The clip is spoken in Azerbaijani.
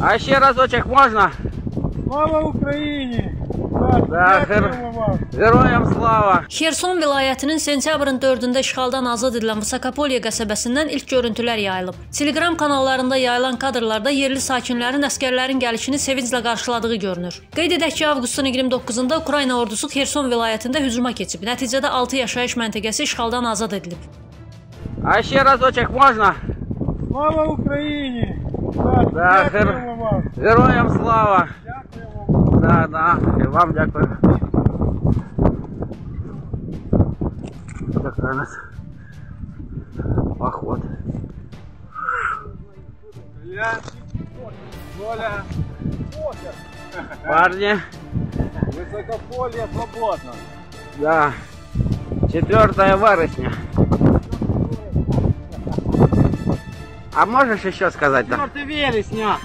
А ще разочек можна? Слава Україні! Так, Да, дякуємо вам. Героям слава! Xerson vilayətinin sentyabrın 4-də işğaldan azad edilən Vısakapolye qəsəbəsindən ilk görüntülər yayılıb. Telegram kanallarında yayılan kadrlarda yerli sakinlərin əsgərlərin gəlişini sevinclə qarşıladığı görünür. Qeyd edək ki, avqustun 29-da Ukrayna ordusu Xerson vilayətində hücuma keçib. Nəticədə 6 yaşayış məntəqəsi işğaldan azad edilib. А ще разочек можна? Слава Україні! Так, Да, дякуємо вам. Героям слава! Дякуємо вам. Да, да, і вам дякую. Такая у нас поход. Коля, Парни, високополье свободно. да, 4 вересня. А можешь еще сказать? Мертвый да? снял.